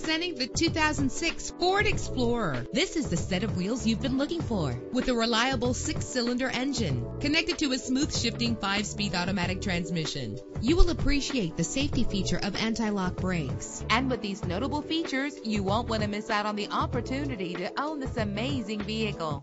Presenting the 2006 Ford Explorer. This is the set of wheels you've been looking for with a reliable six cylinder engine connected to a smooth shifting five speed automatic transmission. You will appreciate the safety feature of anti lock brakes. And with these notable features, you won't want to miss out on the opportunity to own this amazing vehicle